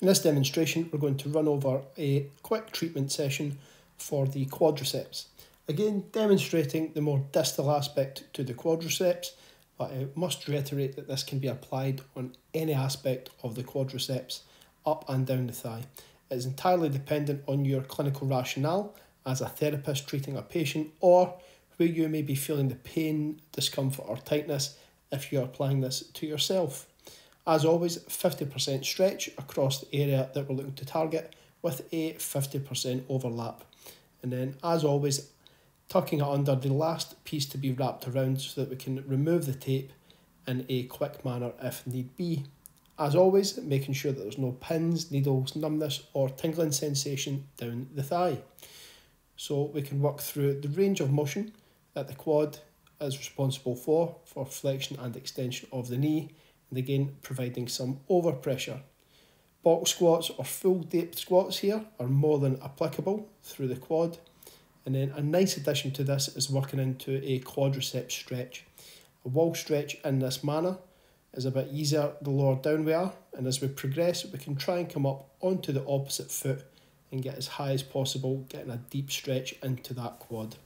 In this demonstration, we're going to run over a quick treatment session for the quadriceps. Again, demonstrating the more distal aspect to the quadriceps, but I must reiterate that this can be applied on any aspect of the quadriceps, up and down the thigh. It is entirely dependent on your clinical rationale as a therapist treating a patient or where you may be feeling the pain, discomfort or tightness if you're applying this to yourself. As always, 50% stretch across the area that we're looking to target with a 50% overlap. And then, as always, tucking it under the last piece to be wrapped around so that we can remove the tape in a quick manner if need be. As always, making sure that there's no pins, needles, numbness or tingling sensation down the thigh. So we can work through the range of motion that the quad is responsible for, for flexion and extension of the knee, and again providing some overpressure. Box squats or full depth squats here are more than applicable through the quad. And then a nice addition to this is working into a quadriceps stretch. A wall stretch in this manner is a bit easier the lower down we are, and as we progress, we can try and come up onto the opposite foot and get as high as possible, getting a deep stretch into that quad.